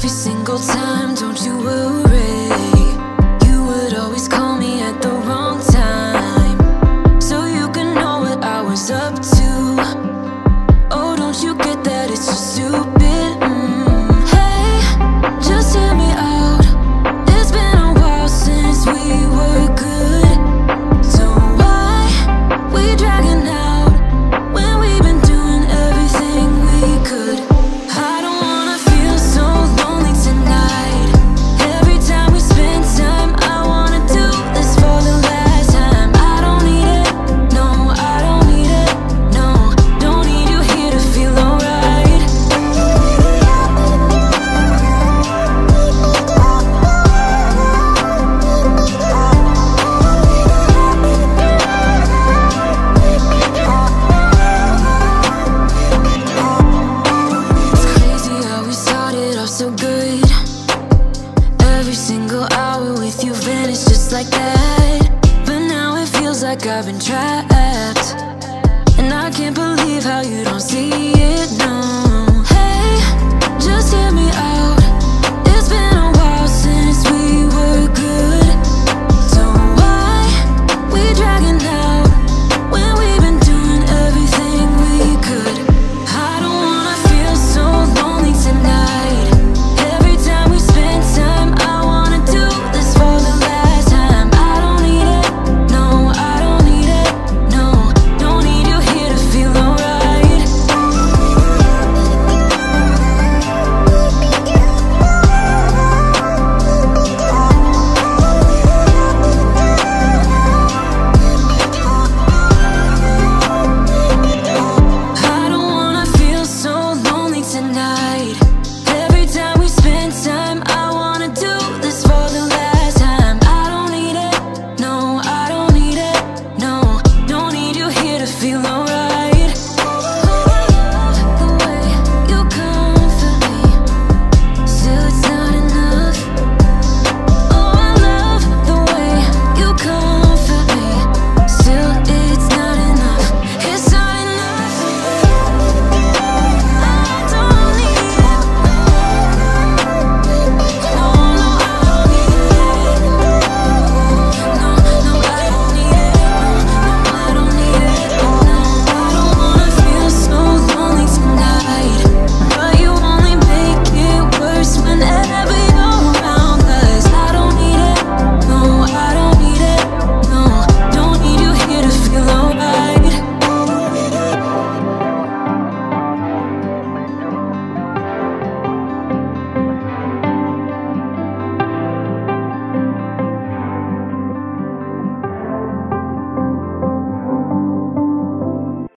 every single time, don't you worry. Every single hour with you vanished just like that. But now it feels like I've been trapped.